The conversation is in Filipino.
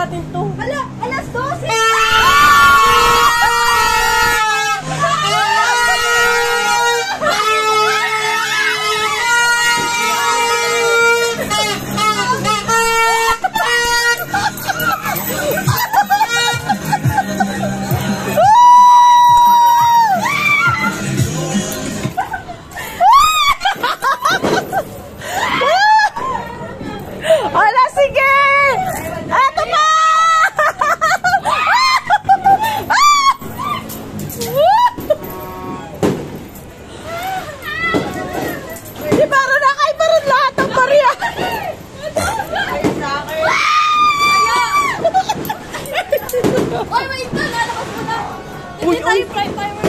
natin to. Ala, alas 12! Ala, sige! Oy, wait na! Lalabas mo na! Hindi tayo prime timer